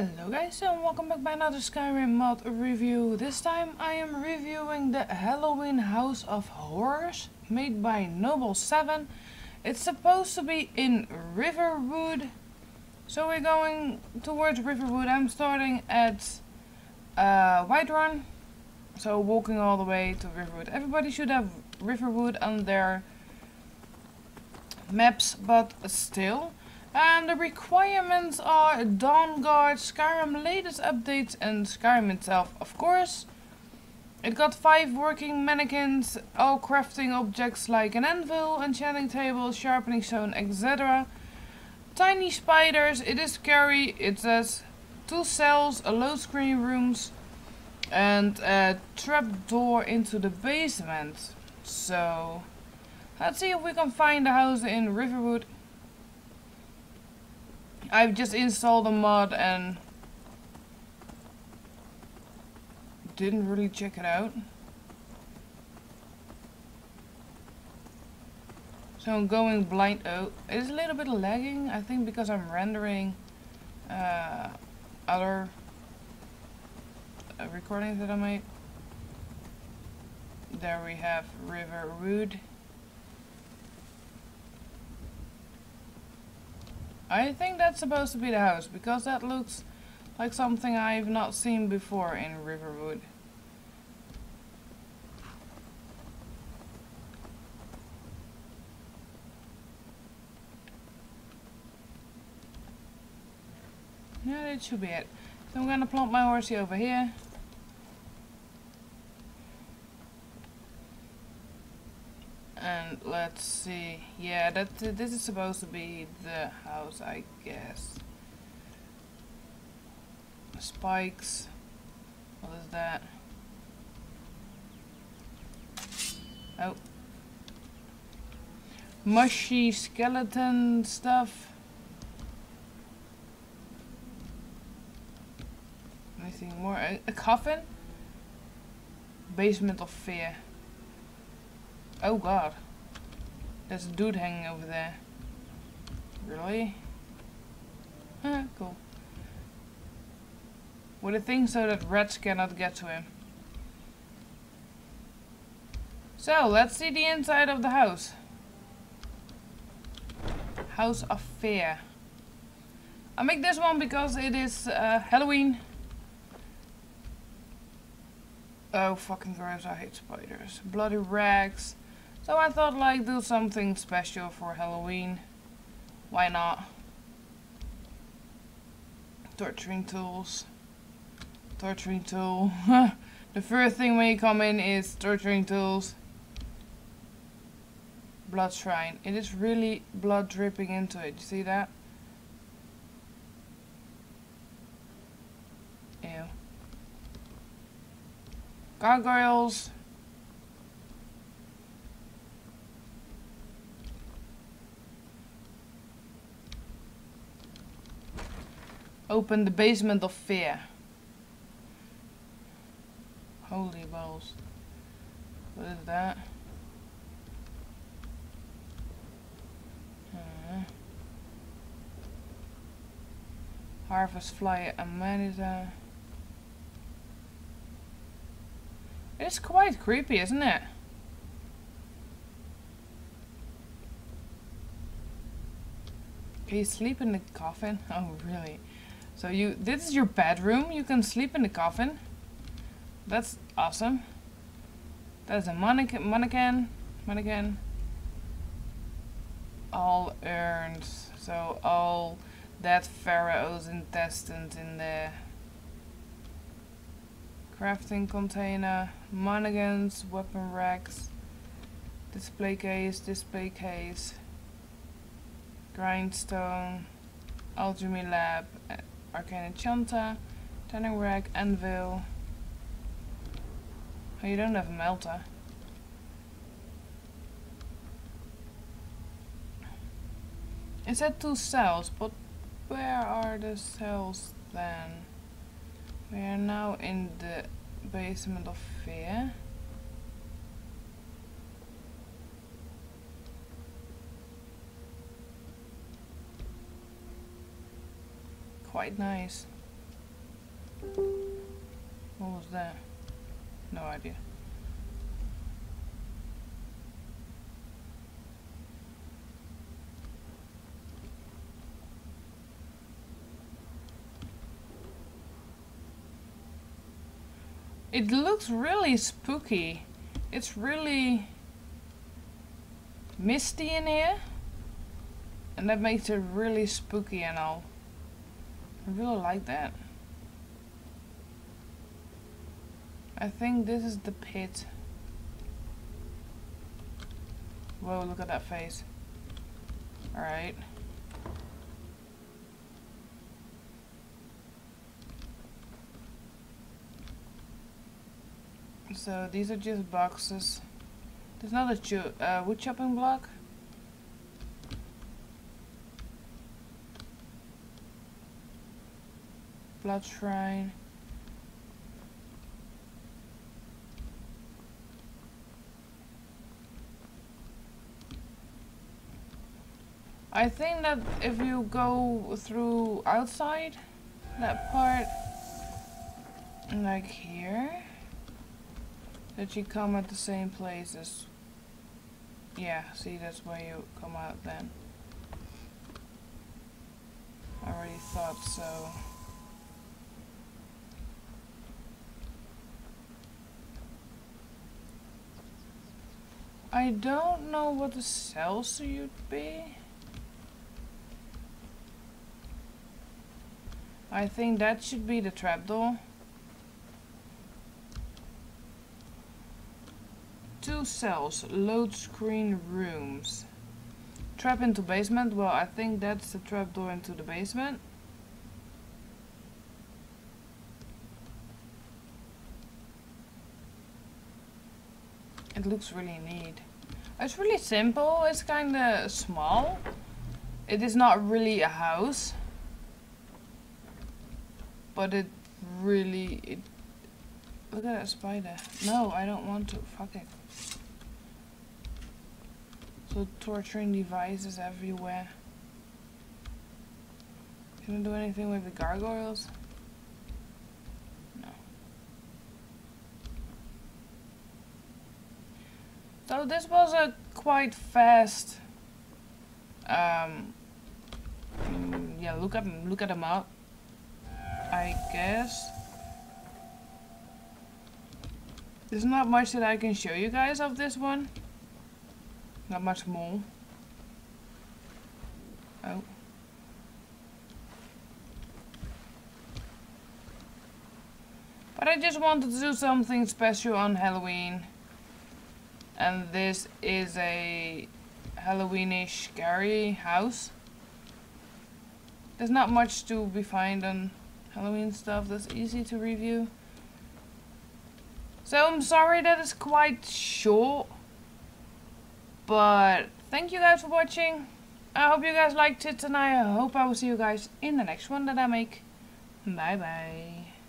Hello guys and welcome back by another Skyrim mod review. This time I am reviewing the Halloween House of Horrors made by Noble 7. It's supposed to be in Riverwood. So we're going towards Riverwood. I'm starting at uh, Whiterun. So walking all the way to Riverwood. Everybody should have Riverwood on their maps but still. And the requirements are Dawnguard, Skyrim latest updates and Skyrim itself, of course. It got 5 working mannequins, all crafting objects like an anvil, enchanting table, sharpening stone, etc. Tiny spiders, it is scary, it says 2 cells, a load screen rooms and a trap door into the basement. So, let's see if we can find a house in Riverwood. I've just installed a mod and didn't really check it out. So I'm going blind. Oh, it's a little bit lagging, I think because I'm rendering uh, other uh, recordings that I made. There we have Riverwood. I think that's supposed to be the house because that looks like something I've not seen before in Riverwood. Yeah, that should be it. So I'm gonna plump my horsey over here. And let's see. Yeah, that this is supposed to be the house, I guess. Spikes. What is that? Oh. Mushy skeleton stuff. Anything more? A, a coffin? Basement of fear. Oh god. There's a dude hanging over there. Really? Huh, cool. With a thing so that rats cannot get to him. So, let's see the inside of the house. House of Fear. I make this one because it is uh, Halloween. Oh, fucking gross, I hate spiders. Bloody rags. So I thought like do something special for Halloween. Why not? Torturing tools. Torturing tool. the first thing when you come in is torturing tools. Blood shrine. It is really blood dripping into it. You see that? Ew. Gargoyles. Open the basement of fear. Holy balls. What is that? Uh, harvest fly amanita. It's quite creepy, isn't it? Can you sleep in the coffin? Oh, really? So you, this is your bedroom. You can sleep in the coffin. That's awesome. That's a mannequin, mannequin, mannequin. All urns. So all that pharaoh's intestines in there. Crafting container, mannequins, weapon racks, display case, display case, grindstone, alchemy lab, Arcane Enchanter, Tanning Rack, Anvil. Oh, you don't have a melter. It said two cells, but where are the cells then? We are now in the basement of fear. Quite nice. What was that? No idea. It looks really spooky. It's really misty in here. And that makes it really spooky and all. I really like that. I think this is the pit. Whoa, look at that face. Alright. So these are just boxes. There's not a uh, wood chopping block. Blood shrine. I think that if you go through outside that part, like here, that you come at the same place as, yeah, see that's where you come out then. I already thought so. I don't know what the cells would be. I think that should be the trapdoor. Two cells, load screen rooms. Trap into basement, well I think that's the trapdoor into the basement. It looks really neat. It's really simple, it's kinda small. It is not really a house. But it really it look at that spider. No I don't want to. Fuck it. So torturing devices everywhere. Can I do anything with the gargoyles so this was a quite fast um mm, yeah look at look at them up I guess. There's not much that I can show you guys of this one. Not much more. Oh. But I just wanted to do something special on Halloween. And this is a Halloweenish scary house. There's not much to be found on Halloween stuff that's easy to review. So I'm sorry that it's quite short. But thank you guys for watching. I hope you guys liked it and I hope I will see you guys in the next one that I make. Bye bye.